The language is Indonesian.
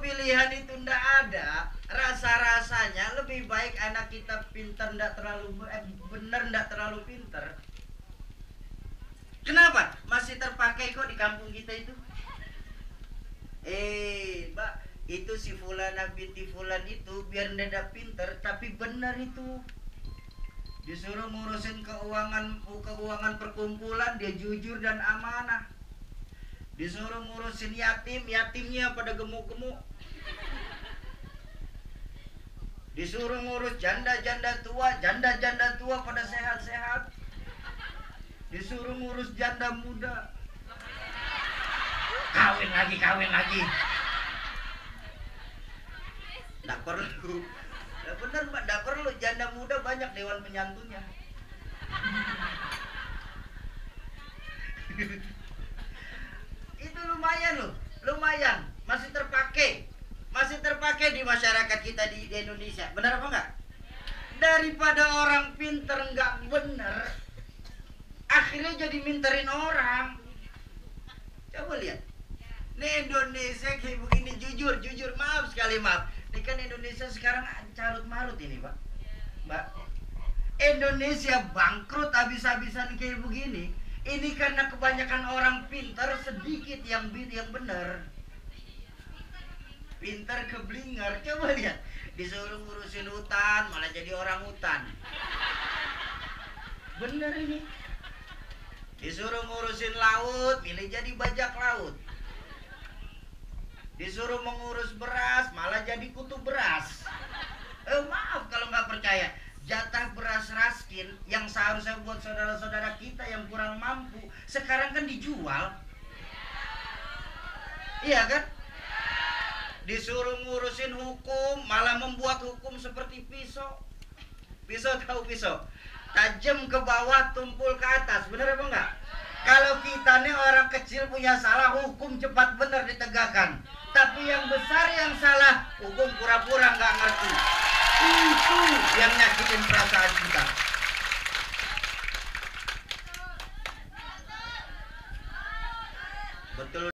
pilihan itu ndak ada rasa-rasanya lebih baik anak kita pintar ndak terlalu eh, bener ndak terlalu pintar kenapa? Masih terpakai kok di kampung kita itu? Eh mbak itu si fulana binti fulan itu biar ndak pintar tapi benar itu. Disuruh ngurusin keuangan keuangan perkumpulan dia jujur dan amanah disuruh ngurusin yatim yatimnya pada gemuk-gemuk. Disuruh ngurus janda-janda tua janda-janda tua pada sehat-sehat. Disuruh ngurus janda muda. Kawin lagi kawin lagi. Nggak perlu. Ya bener mbak, nggak perlu. Janda muda banyak dewan penyantunya. itu lumayan loh, lumayan, masih terpakai, terpakai di masyarakat kita di, di Indonesia. Benar apa enggak? Daripada orang pinter nggak bener, akhirnya jadi minterin orang. Coba lihat, ini Indonesia kayak begini jujur, jujur maaf sekali maaf. Ini kan Indonesia sekarang carut marut ini pak, mbak. Indonesia bangkrut habis-habisan kayak begini. Ini karena kebanyakan orang pintar sedikit yang yang benar. Pintar keblinger, coba lihat. Disuruh ngurusin hutan, malah jadi orang hutan. Bener ini. Disuruh ngurusin laut, milih jadi bajak laut. Disuruh mengurus beras, malah jadi kutu beras. Eh, maaf kalau nggak percaya. Jatah beras raskin yang seharusnya buat saudara-saudara kita yang kurang mampu, sekarang kan dijual. Iya kan? disuruh ngurusin hukum malah membuat hukum seperti pisau. Pisau tahu pisau? Tajam ke bawah tumpul ke atas. Bener apa enggak? Kalau kita nih orang kecil punya salah hukum cepat bener ditegakkan. Tapi yang besar yang salah hukum pura-pura nggak ngerti. Itu yang nyakitin perasaan kita. Betul